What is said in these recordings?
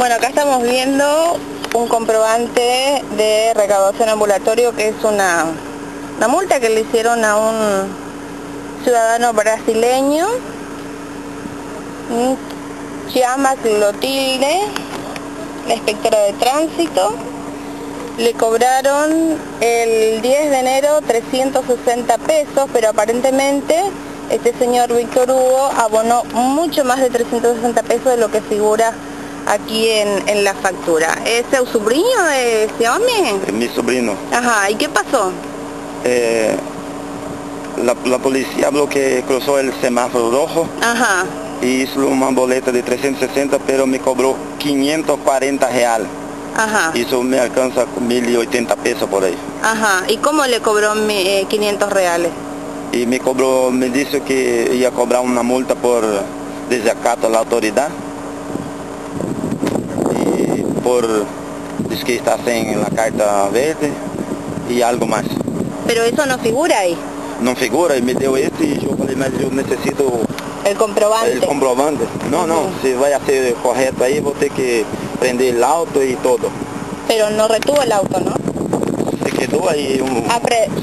Bueno, acá estamos viendo un comprobante de recaudación ambulatorio que es una, una multa que le hicieron a un ciudadano brasileño, Chiama Clotilde, la inspectora de tránsito. Le cobraron el 10 de enero 360 pesos, pero aparentemente este señor Víctor Hugo abonó mucho más de 360 pesos de lo que figura aquí en, la factura. ¿Es su sobrino de ese hombre? Es mi sobrino. Ajá, ¿y qué pasó? Eh, la, policía habló que cruzó el semáforo rojo. Ajá. Y hizo una boleta de 360, pero me cobró 540 reales. Ajá. Y eso me alcanza 1080 pesos por ahí. Ajá. ¿Y cómo le cobró 500 eh, reales? Y me cobró, me dijo que iba a cobrar una multa por desacato a la autoridad por dice que está sin la carta verde y algo más. Pero eso no figura ahí. No figura, y me dio este y yo falei, mas yo necesito... El comprobante. El comprobante. No, no, si vaya a ser correcto ahí, voy a tener que prender el auto y todo. Pero no retuvo el auto, ¿no? Se quedó ahí, un,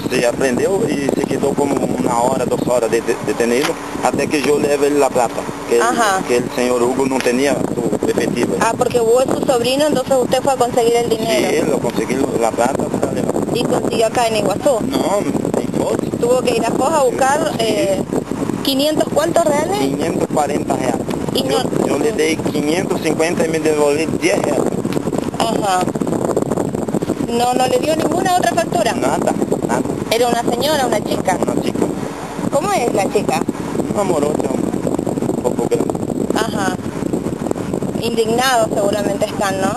se aprendió y se quedó como una hora, dos horas detenido, hasta que yo leve la plata, que, que el señor Hugo no tenía Ah, porque hubo su sobrino, entonces usted fue a conseguir el dinero. Sí, lo conseguí la plata. ¿Y consiguió acá en Iguazú? No, en Foz. Tuvo que ir a Foz a buscar eh, 500 cuántos reales? 540 reales. ¿Y yo, no... yo le di 550 y me devolví 10 reales. Ajá. No, no le dio ninguna otra factura. Nada, nada. ¿Era una señora, una chica? Una chica. ¿Cómo es la chica? Un poco grande. Ajá indignados seguramente están, ¿no?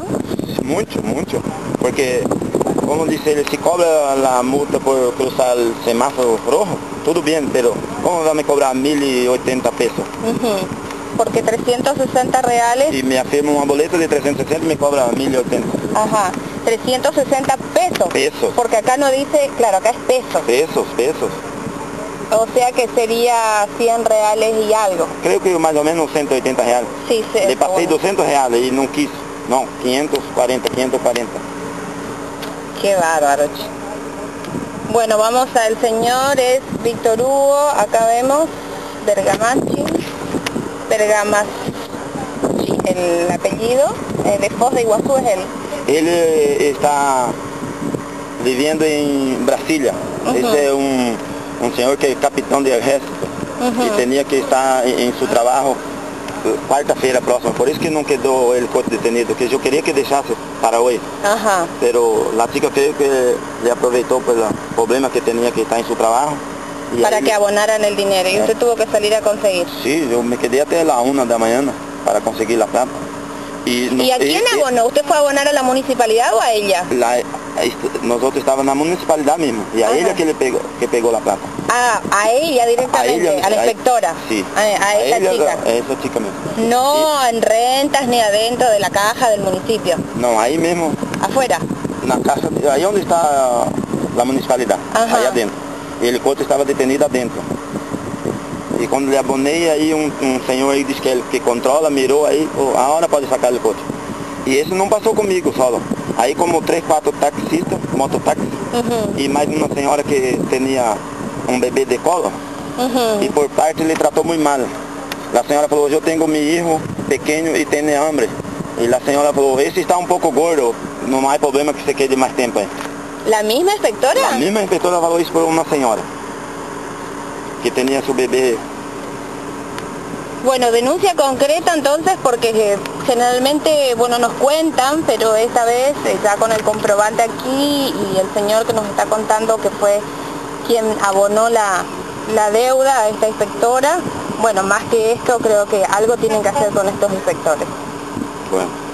Mucho, mucho, porque como dice, si cobra la multa por cruzar el semáforo rojo, todo bien, pero ¿cómo va a me cobrar 1.080 pesos? Porque 360 reales... Y me afirma una boleta de 360 me cobra 1.080. Ajá, 360 pesos. Pesos. Porque acá no dice, claro, acá es pesos. Pesos, pesos. O sea que sería 100 reales y algo. Creo que más o menos 180 reales. Sí, sí. Le pasé 200 reales y no quiso. No, 540, 540. Qué bárbaro. Bueno, vamos al señor, es Víctor Hugo, acá vemos, Bergamachi, Bergamachi, el apellido, eh, de Foz de Iguazú es él. Él eh, está viviendo en Brasilia, es un un señor que es capitán de ejército y tenía que estar en, su trabajo eh, cuarta-feira próxima, por eso que no quedó el coche detenido, que yo quería que dejase para hoy. Pero la chica creo que le aprovechó por el problema que tenía que estar en su trabajo. para que abonaran el dinero, y usted tuvo que salir a conseguir. Sí, yo me quedé hasta la una de la mañana para conseguir la plata. ¿Y, a quién abonó? ¿Usted fue a abonar a la municipalidad o a ella? Nosotros estábamos en la municipalidad mismo y a ella que le pegó, que pegó la plata. Ah, a ella directamente, a, la inspectora. sí. A, esa chica. A esa chica mismo. No en rentas ni adentro de la caja del municipio. No, ahí mismo. ¿Afuera? En la casa, ahí donde está la municipalidad, ahí adentro. Y el coche estaba detenido adentro. Y cuando le aboné ahí un, señor ahí dice que el que controla miró ahí, oh, ahora puede sacar el coche. Y eso no pasó conmigo solo. Ahí como tres, cuatro taxistas, mototaxis, y más una señora que tenía un bebé de cola. Y por parte le trató muy mal. La señora falou, yo tengo mi hijo pequeño y tiene hambre. Y la señora falou, ese está un poco gordo, no hay problema que se quede más tiempo ahí. ¿La misma inspectora? La misma inspectora falou eso por una señora que tenía su bebé bueno, denuncia concreta entonces porque eh, generalmente, bueno, nos cuentan, pero esta vez ya con el comprobante aquí y el señor que nos está contando que fue quien abonó la, deuda a esta inspectora, bueno, más que esto creo que algo tienen que hacer con estos inspectores. Bueno.